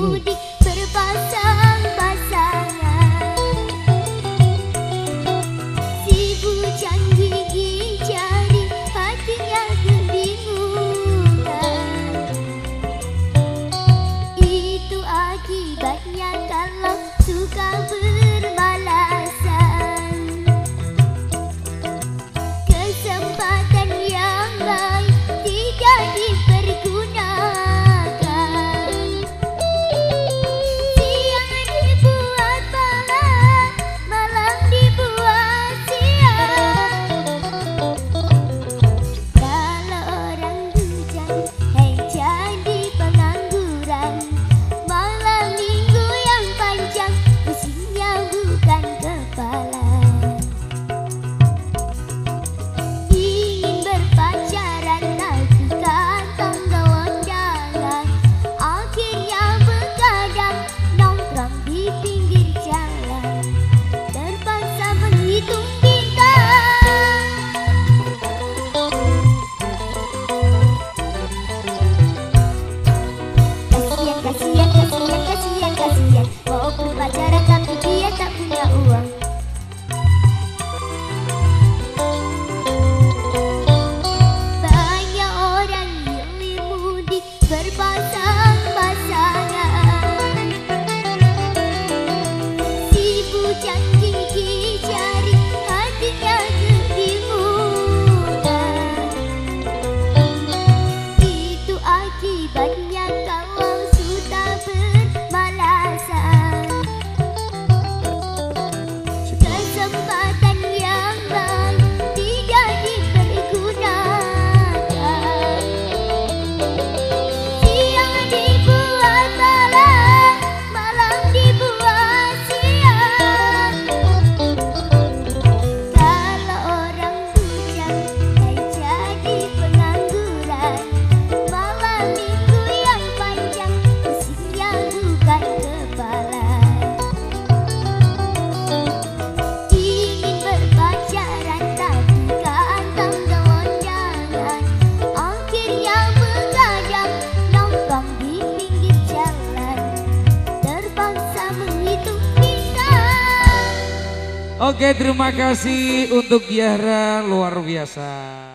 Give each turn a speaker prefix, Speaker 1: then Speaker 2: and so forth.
Speaker 1: Putih berpasang-pasangan Si bujang gigi jari Hatinya kebingungan Itu akibatnya kalau suka ber
Speaker 2: Oke terima kasih untuk Yara luar biasa.